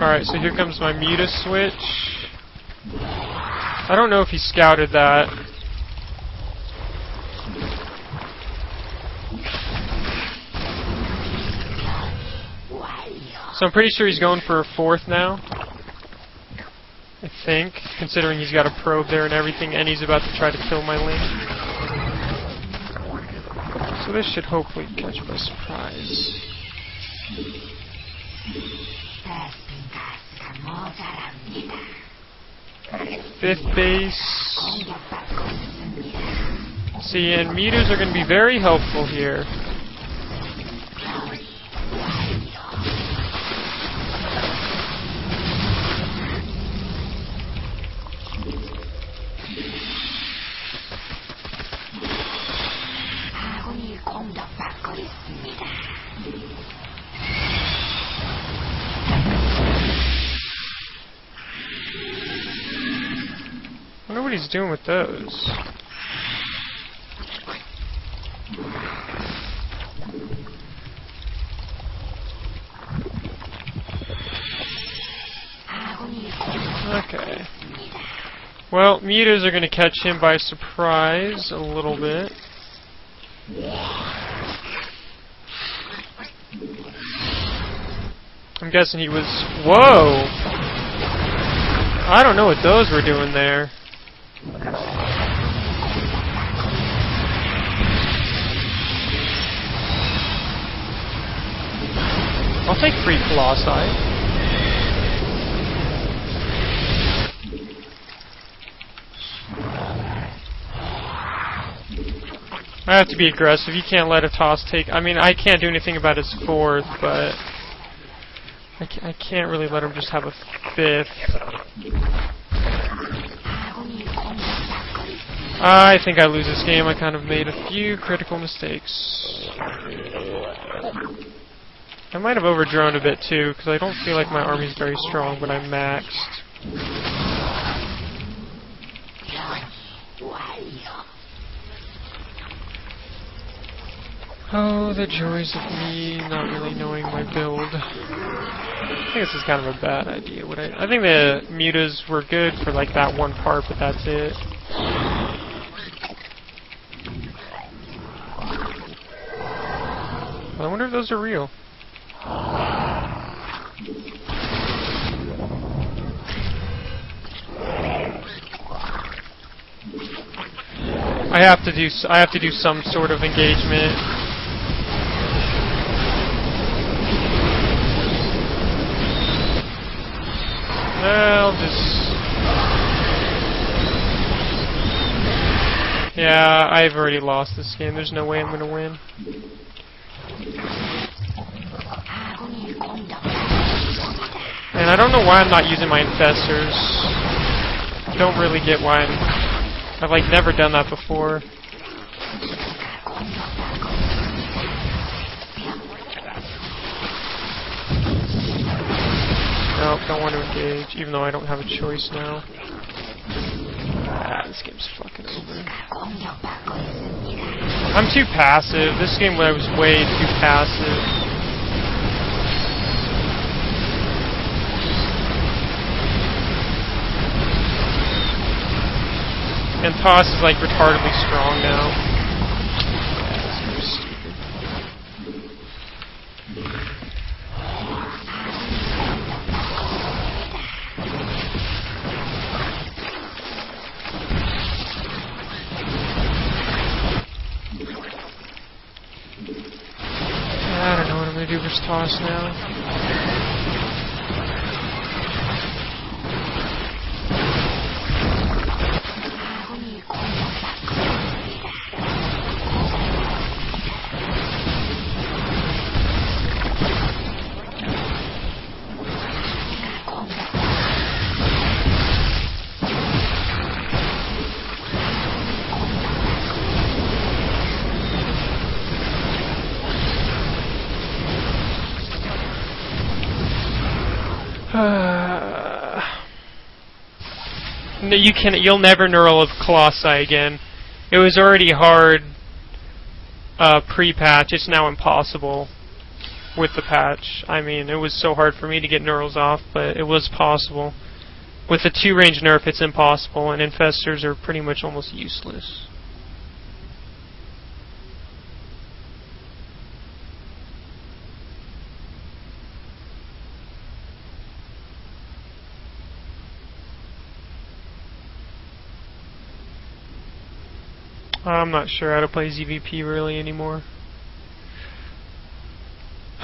Alright, so here comes my Muta switch. I don't know if he scouted that. So I'm pretty sure he's going for a fourth now. I think, considering he's got a probe there and everything, and he's about to try to kill my ling. So this should hopefully catch by surprise. Fifth base. See, and mutas are going to be very helpful here. He's doing with those. Okay. Well, mutas are going to catch him by surprise a little bit. I'm guessing he was... Whoa! I don't know what those were doing there. I'll take three Colossi. I have to be aggressive. You can't let a toss take... I mean, I can't do anything about his fourth, but... I can't really let him just have a fifth. I think I lose this game. I kind of made a few critical mistakes. I might have overdrone a bit too, because I don't feel like my army's very strong, but I'm maxed. Oh, the joys of me not really knowing my build. I think this is kind of a bad idea. What I, I think the mutas were good for like that one part, but that's it. I wonder if those are real. I have to do I have to do some sort of engagement I'll just... Yeah, I've already lost this game. There's no way I'm gonna win. And I don't know why I'm not using my infestors. Don't really get why I'm... I've, like, never done that before. Nope, don't want to engage, even though I don't have a choice now. Ah, this game's fucking over. I'm too passive. This game was way too passive. And Toss is like retardedly strong now. Reverse toss now. No, you can. You'll never neural a Colossi again. It was already hard uh, pre-patch. It's now impossible. with the patch. I mean, it was so hard for me to get neurals off, but it was possible. With the two range nerf, it's impossible, and infestors are pretty much almost useless. I'm not sure how to play ZVP really anymore.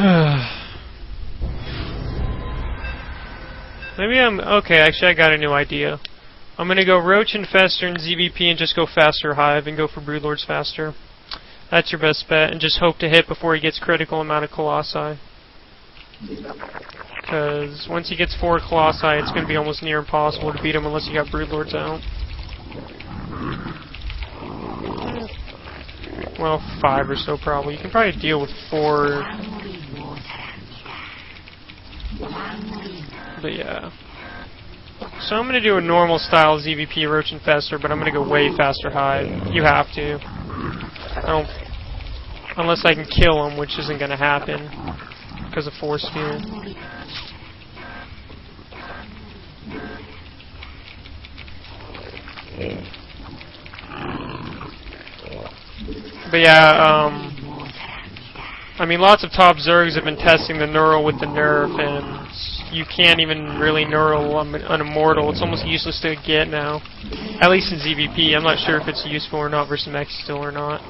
Maybe I'm... Okay, actually I got a new idea. I'm gonna go Roach Infestor and ZVP and just go Faster Hive and go for Broodlords faster. That's your best bet, and just hope to hit before he gets critical amount of Colossi. Because once he gets four Colossi, it's going to be almost near impossible to beat him unless you got Broodlords out. Well, five or so probably. You can probably deal with four. But yeah. So I'm going to do a normal style ZVP Roach Infestor, but I'm going to go way faster Hive. You have to. I. Unless I can kill him, which isn't going to happen because of force field. But yeah, um... I mean, lots of top Zergs have been testing the Neural with the Nerf, and you can't even really Neural an Immortal. It's almost useless to get now. At least in ZVP. I'm not sure if it's useful or not versus Mech still or not.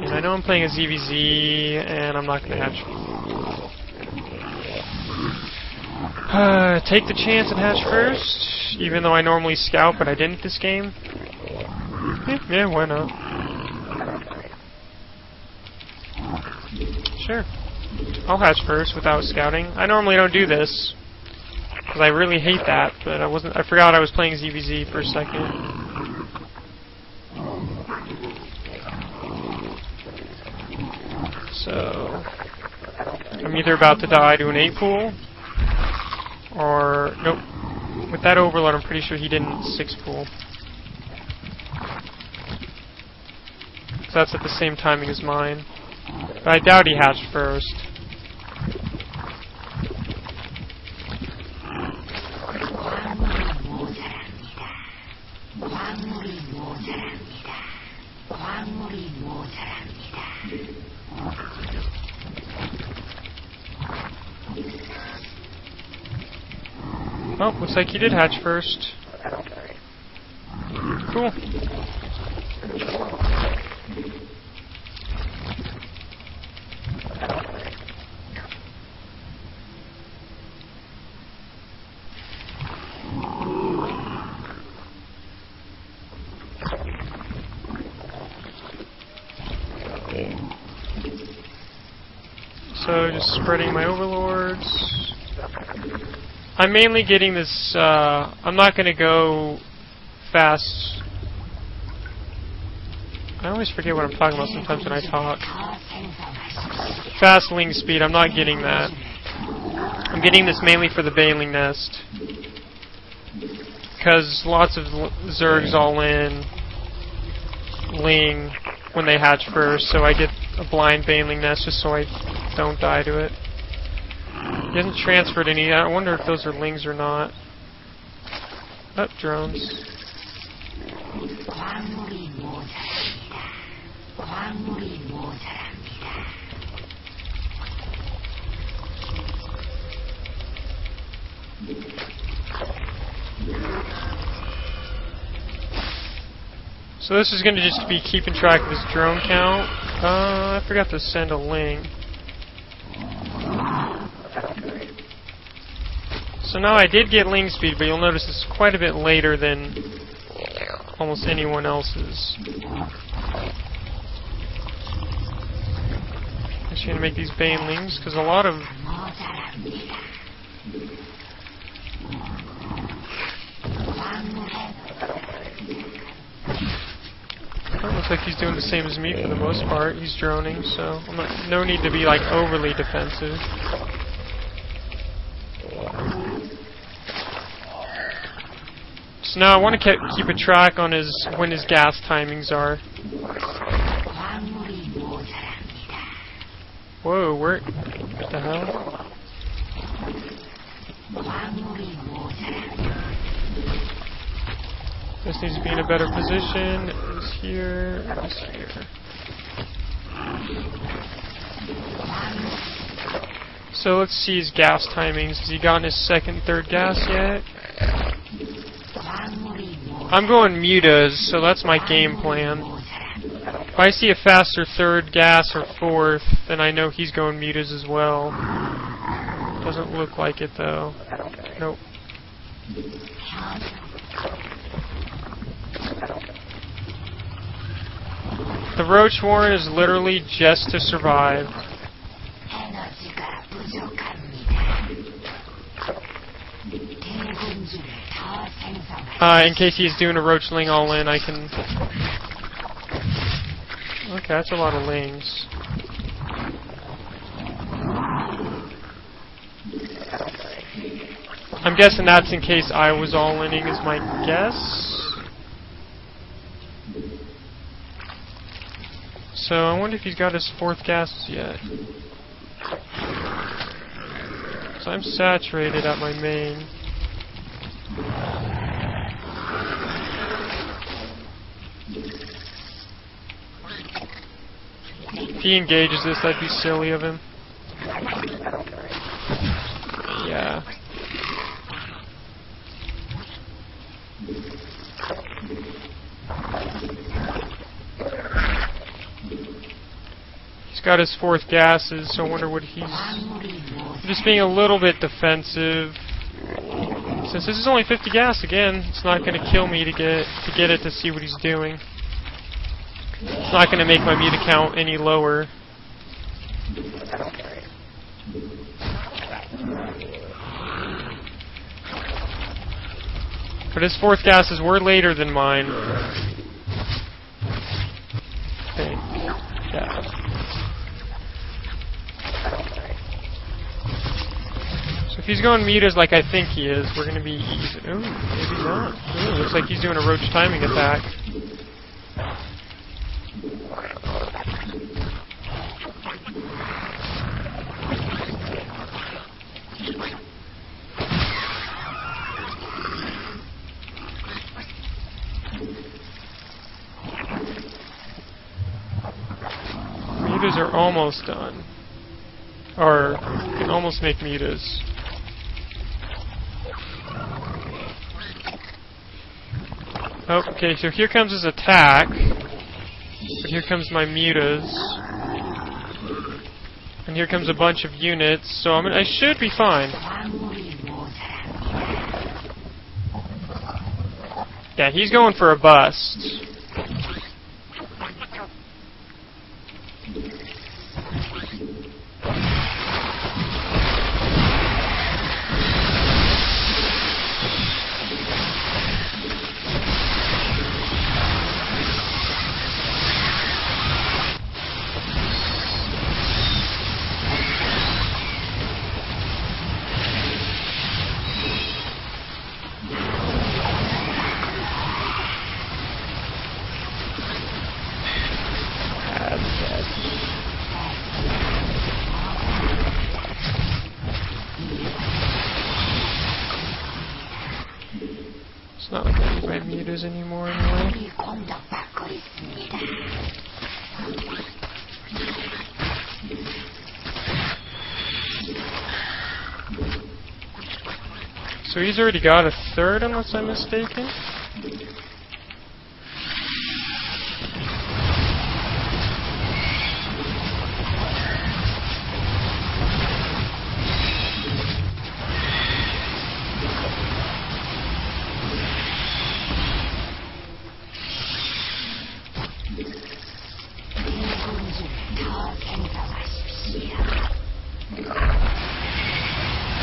And I know I'm playing a ZVZ, and I'm not going to hatch. Uh, take the chance and hatch first, even though I normally scout, but I didn't this game. Yeah, why not? Sure. I'll hatch first without scouting. I normally don't do this. Because I really hate that, but I wasn't I forgot I was playing ZVZ for a second. So I'm either about to die to an 8 pool or nope. With that overlord I'm pretty sure he didn't 6 pool. So that's at the same timing as mine. But I doubt he hatched first. Oh, looks like he did hatch first. Cool. So just spreading my overlords. I'm mainly getting this, uh, I'm not going to go fast. I always forget what I'm talking about sometimes when I talk. Fast wing speed, I'm not getting that. I'm getting this mainly for the Baneling Nest. Because lots of Zergs all in Ling when they hatch first, so I get a blind Baneling Nest just so I don't die to it. He hasn't transferred any. I wonder if those are lings or not. Up oh, drones. So this is going to just be keeping track of his drone count. Uh, I forgot to send a ling. So now I did get Ling speed, but you'll notice it's quite a bit later than almost anyone else's. I'm just gonna make these bane Banelings, because a lot of... Well, looks like he's doing the same as me for the most part. He's droning, so not, no need to be like overly defensive. So now I want to keep a track on his when his gas timings are. Whoa, where? What the hell? This needs to be in a better position. Is here. Is here. So let's see his gas timings. Has he gotten his second, third gas yet? I'm going mutas, so that's my game plan. If I see a faster third gas or fourth, then I know he's going mutas as well. Doesn't look like it though. Nope. The Roach Warren is literally just to survive. Uh, in case he's doing a Roachling all in, I can... Okay, that's a lot of lings. I'm guessing that's in case I was all inning is my guess. So I wonder if he's got his fourth gas yet. So I'm saturated at my main. If he engages this, that'd be silly of him. Yeah. He's got his fourth gases, so I wonder what he's... I'm just being a little bit defensive. Since this is only 50 gas again, it's not going to kill me to get to get it to see what he's doing. It's not going to make my muta count any lower. But his fourth gases were later than mine. Think. Yeah. So if he's going mutas like I think he is, we're gonna be even. Ooh, maybe not. Ooh, looks like he's doing a roach timing attack. Mutas are almost done. Or, can almost make mutas. Oh, okay, so here comes his attack. But here comes my mutas. And here comes a bunch of units, so I'm I should be fine. Yeah, he's going for a bust. It's not like I is anymore anyway. So he's already got a third, unless I'm mistaken?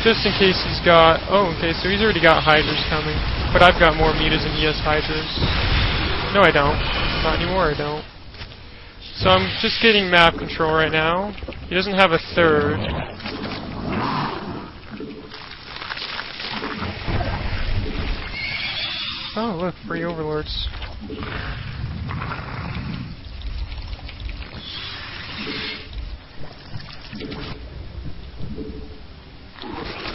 Just in case he's got... Oh, okay, so he's already got Hydras coming. But I've got more Mutas and he has Hydras. No, I don't. Not anymore, I don't. So I'm just getting map control right now. He doesn't have a third. Oh, look, free overlords.